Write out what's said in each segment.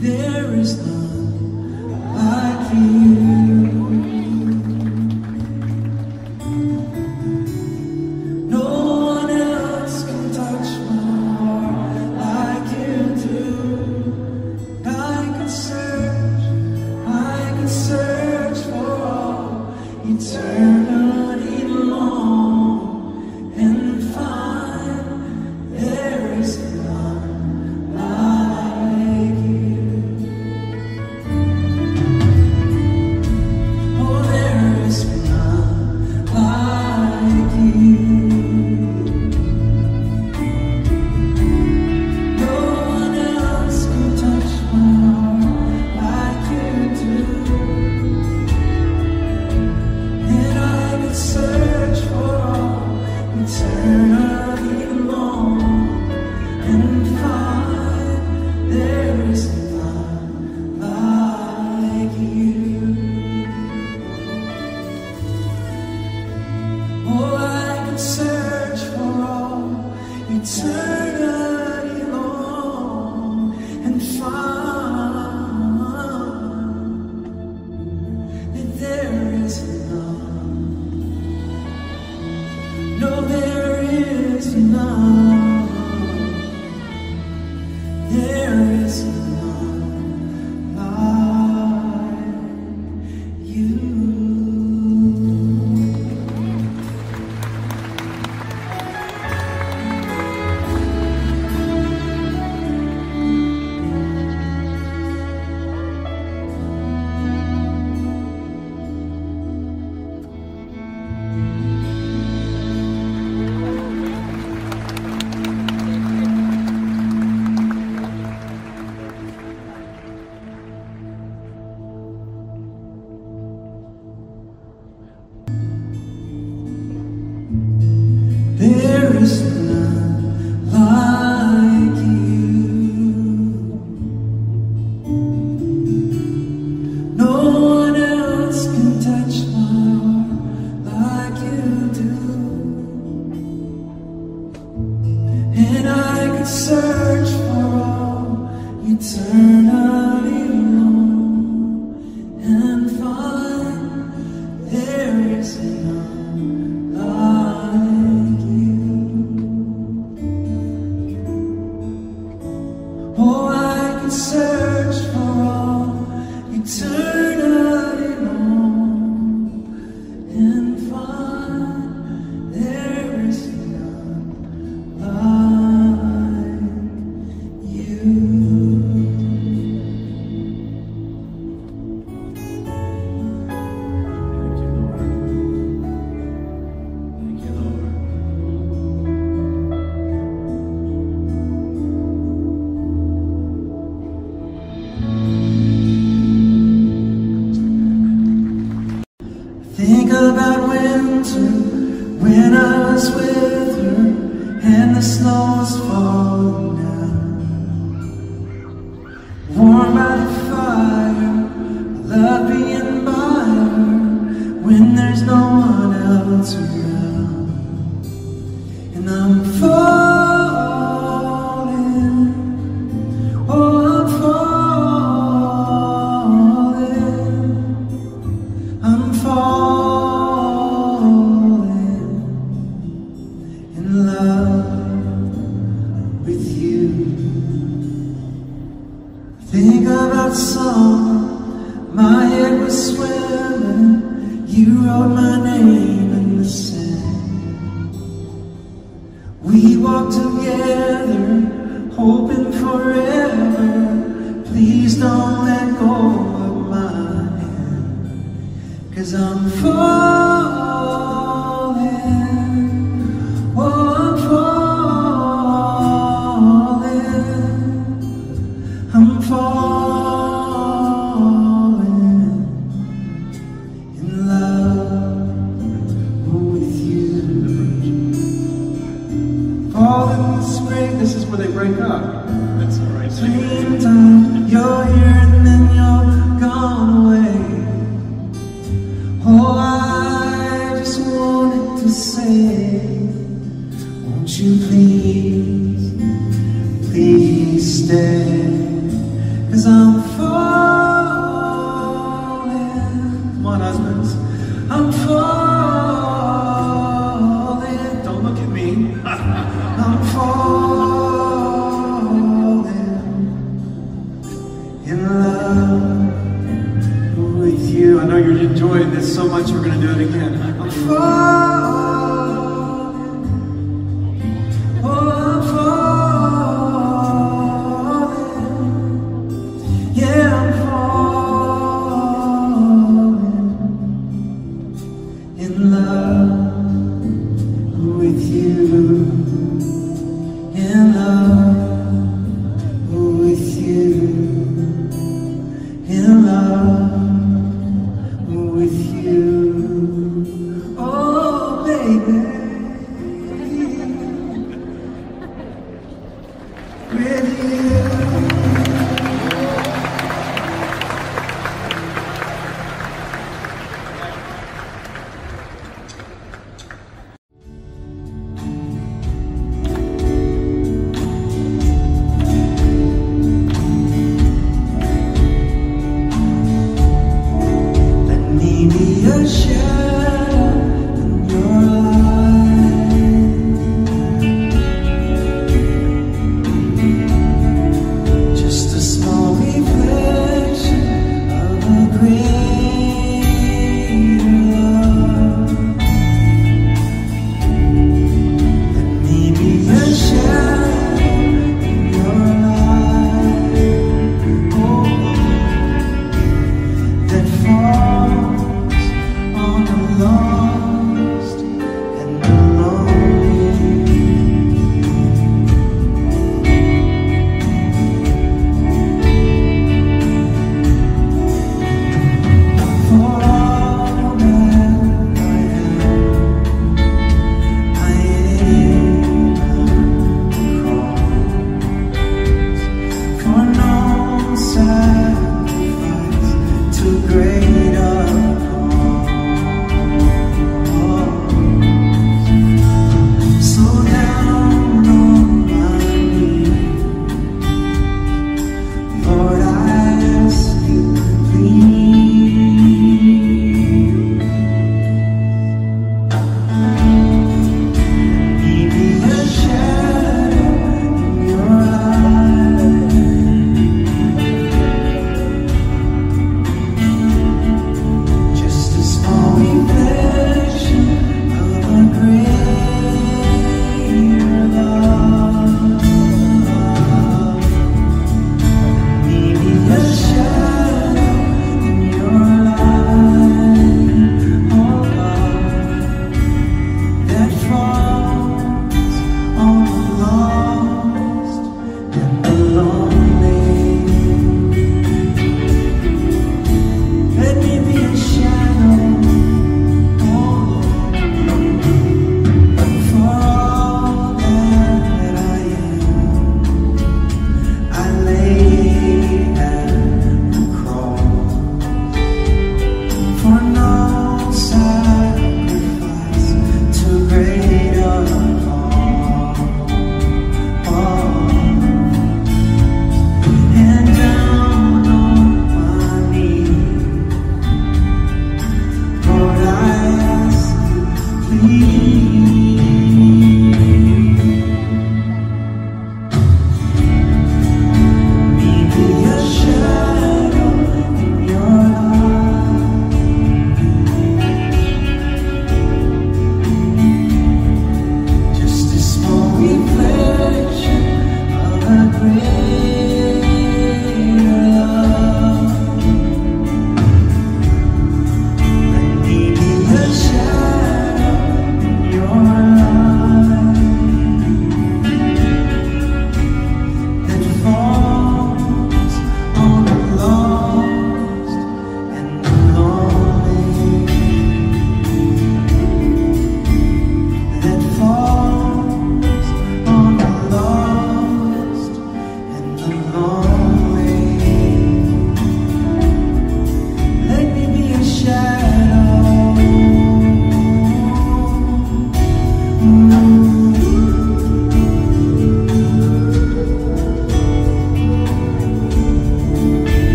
There is none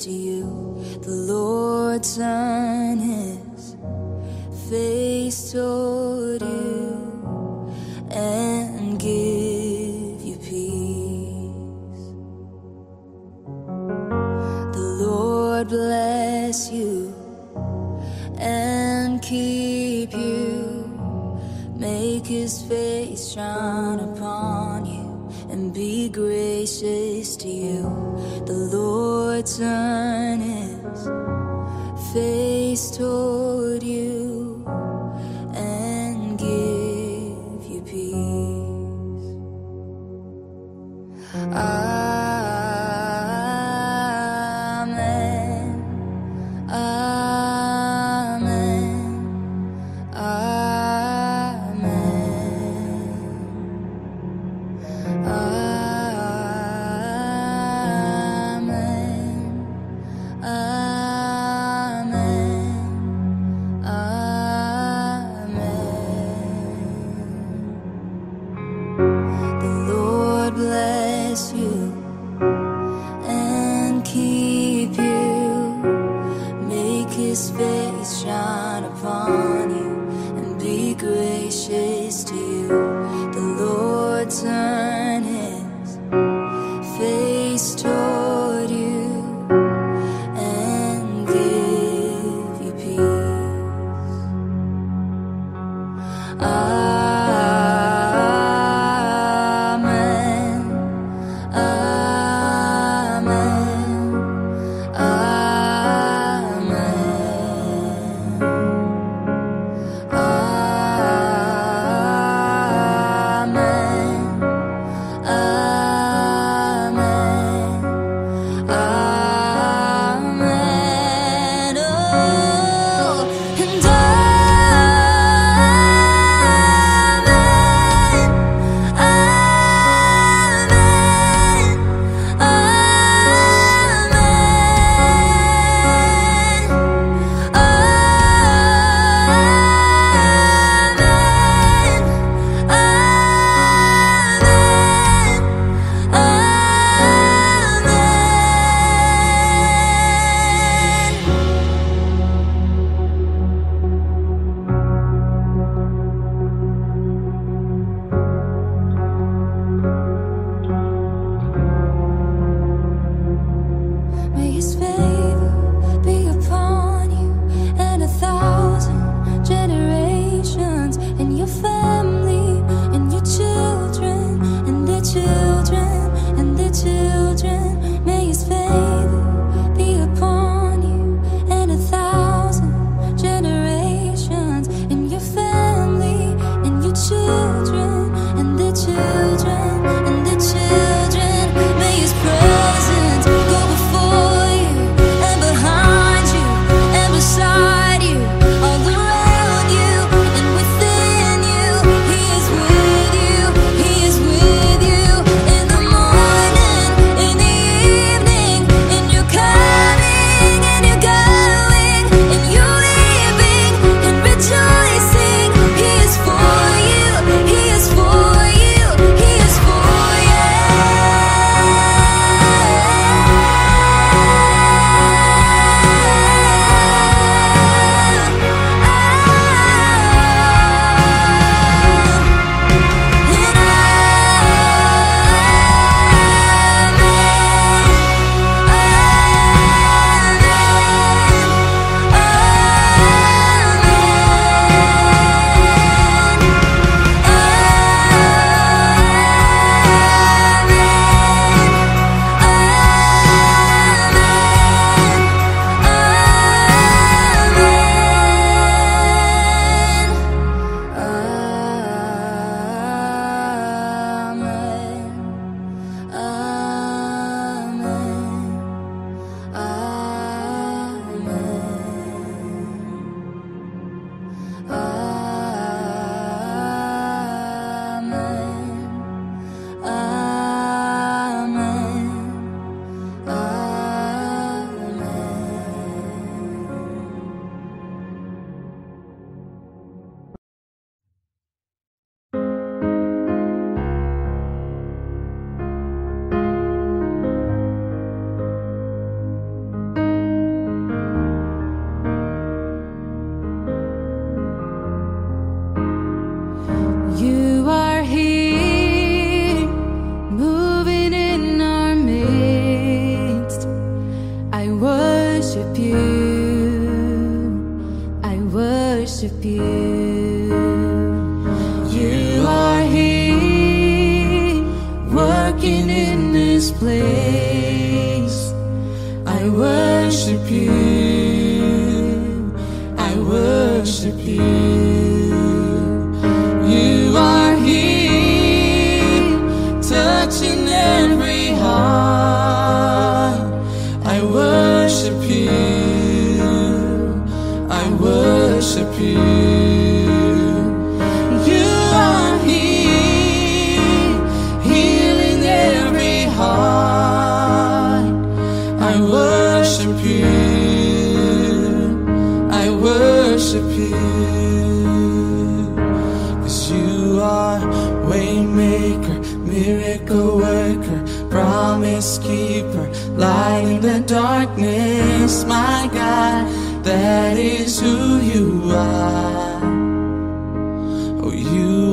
to you. The Lord's sign his face toward you and give you peace. The Lord bless you and keep you. Make his face shine sun is face to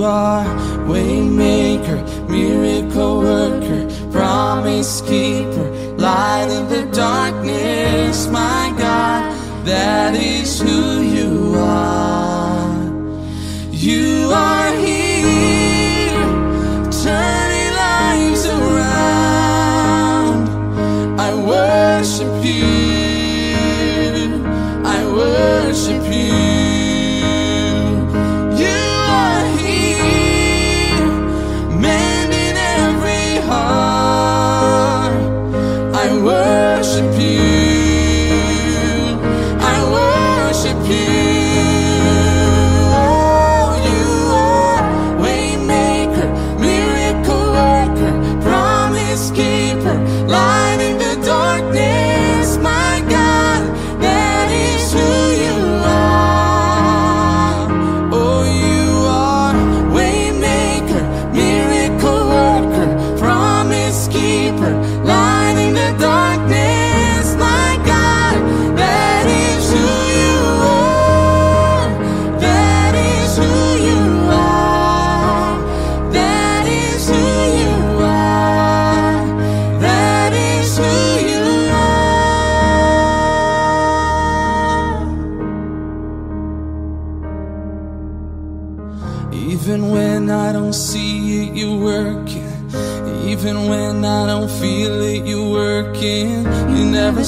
are Waymaker, miracle worker, promise keeper, light in the darkness, my God, that is who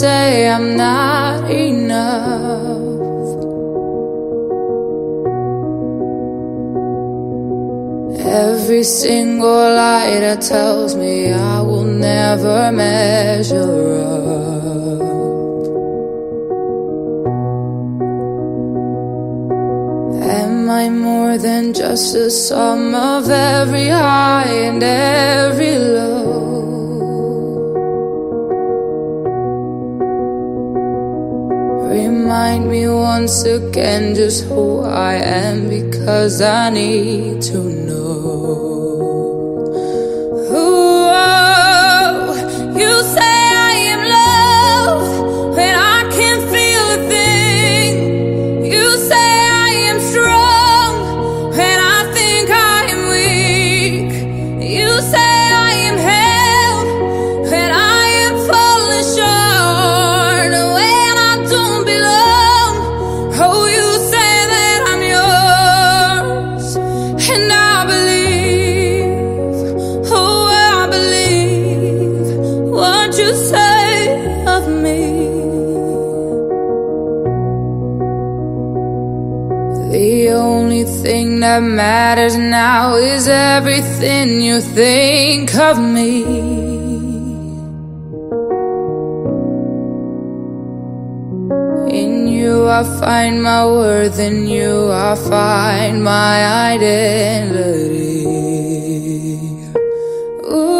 say I'm not enough. Every single lie I tell. who I am because I need to know. is everything you think of me. In you, I find my worth, in you, I find my identity. Ooh.